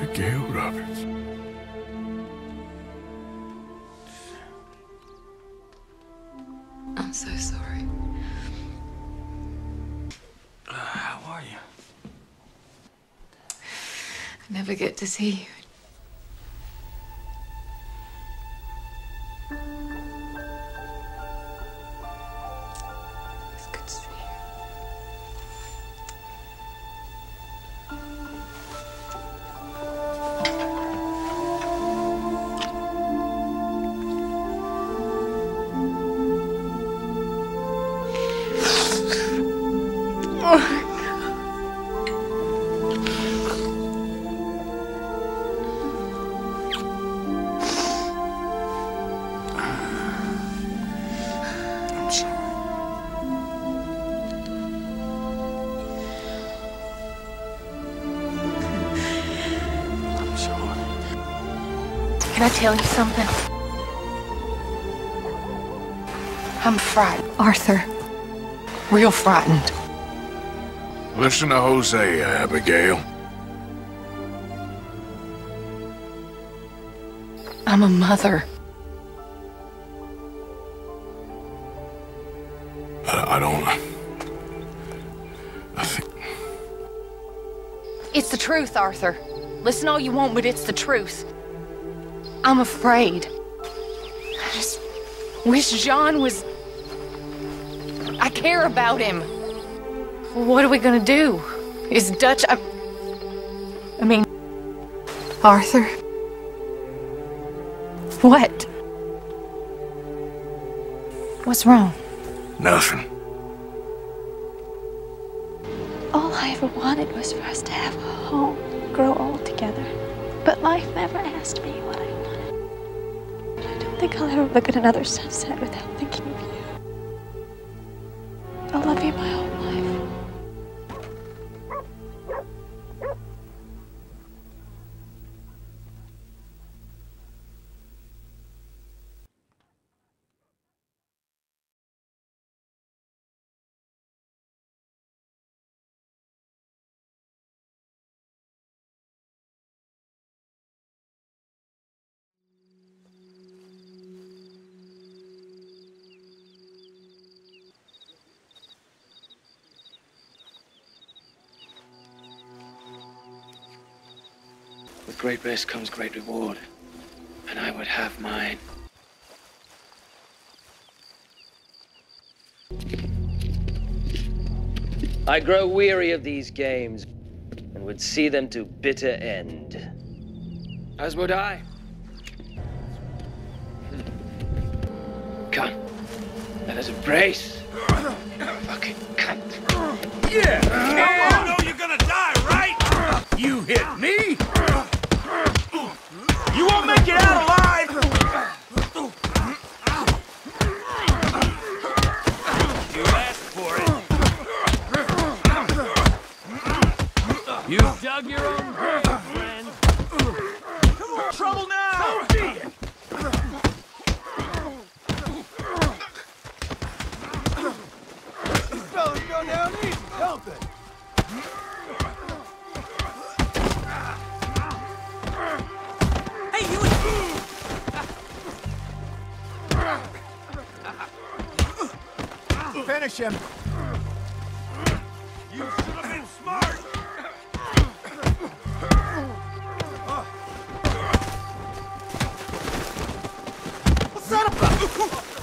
Roberts. I'm so sorry. Uh, how are you? I never get to see you. Can I tell you something? I'm frightened, Arthur. Real frightened. Listen to Hosea, Abigail. I'm a mother. I, I don't. I think. It's the truth, Arthur. Listen all you want, but it's the truth. I'm afraid. I just wish John was. I care about him. What are we gonna do? Is Dutch. I, I mean. Arthur? What? What's wrong? Nothing. All I ever wanted was for us to have a home, grow old together. But life never asked me what I think I'll ever look at another sunset without With great risk comes great reward, and I would have mine. I grow weary of these games and would see them to bitter end. As would I. Come, let us embrace. Fucking cunt. Yeah! For it. You dug your own grave, friend. Come on, trouble now! So be it! These fellas go down easy, don't they? Finish him. You should have been smart. What's that about?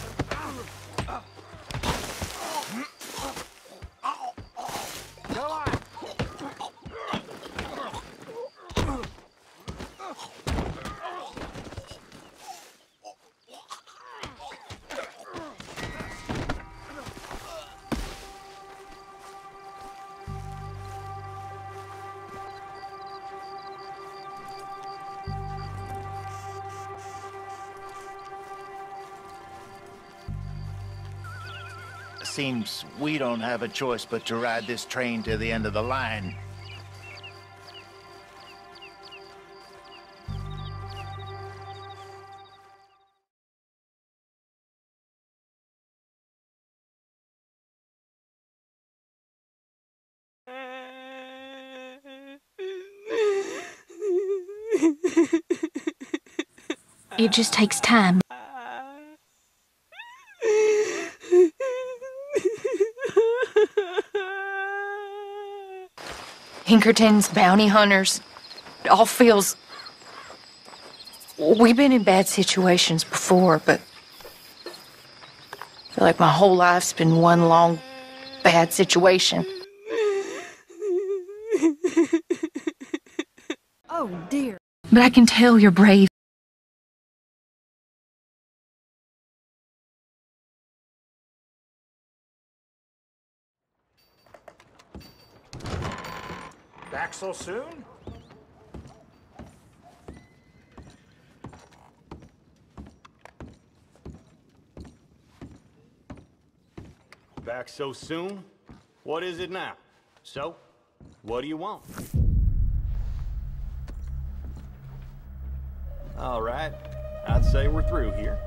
Seems we don't have a choice but to ride this train to the end of the line. It just takes time. Pinkertons, bounty hunters, it all feels. We've been in bad situations before, but I feel like my whole life's been one long bad situation. Oh dear. But I can tell you're brave. Back so soon? Back so soon? What is it now? So, what do you want? All right. I'd say we're through here.